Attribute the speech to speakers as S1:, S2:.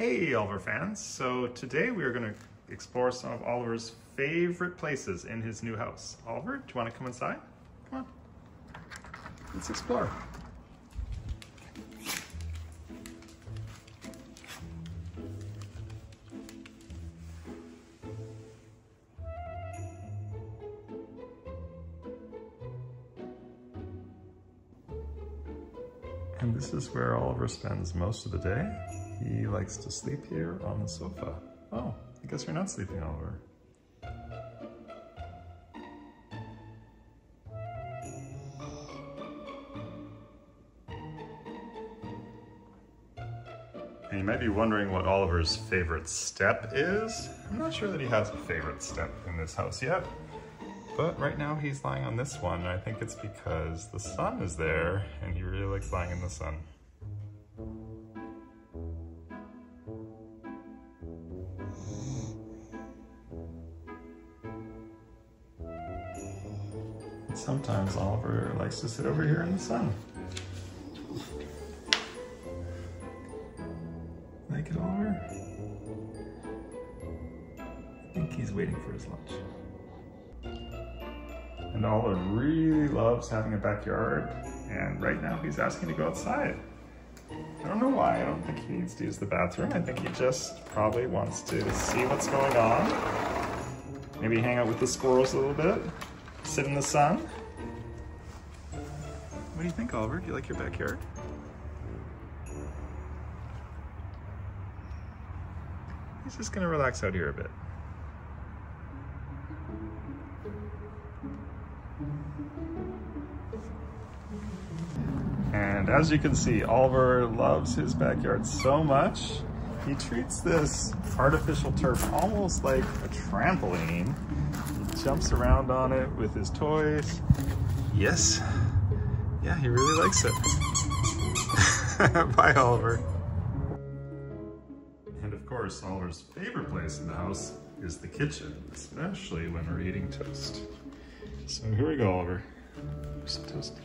S1: Hey Oliver fans, so today we are going to explore some of Oliver's favorite places in his new house. Oliver, do you want to come inside? Come on, let's explore. And this is where Oliver spends most of the day. He likes to sleep here on the sofa. Oh, I guess you're not sleeping, Oliver. And you might be wondering what Oliver's favorite step is. I'm not sure that he has a favorite step in this house yet. But right now he's lying on this one, and I think it's because the sun is there, and he really likes lying in the sun. Sometimes Oliver likes to sit over here in the sun. Like it, Oliver? I think he's waiting for his lunch. And Oliver really loves having a backyard, and right now he's asking to go outside. I don't know why, I don't think he needs to use the bathroom. I think he just probably wants to see what's going on. Maybe hang out with the squirrels a little bit, sit in the sun. What do you think, Oliver? Do you like your backyard? He's just gonna relax out here a bit. And as you can see, Oliver loves his backyard so much, he treats this artificial turf almost like a trampoline. He jumps around on it with his toys. Yes, yeah, he really likes it. Bye, Oliver. And of course, Oliver's favorite place in the house is the kitchen, especially when we're eating toast. So here we go, Oliver. Some toast.